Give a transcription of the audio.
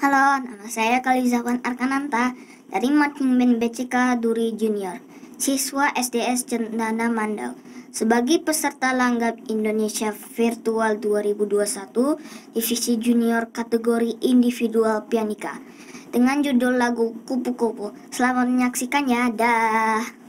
Halo, nama saya Kalizawan Arkananta dari Marching Band BCK Duri Junior, siswa SDS Cendana Mandau. Sebagai peserta Langgap Indonesia Virtual 2021 Divisi Junior kategori individual pianika dengan judul lagu Kupu-Kupu. Selamat menyaksikannya. Dah.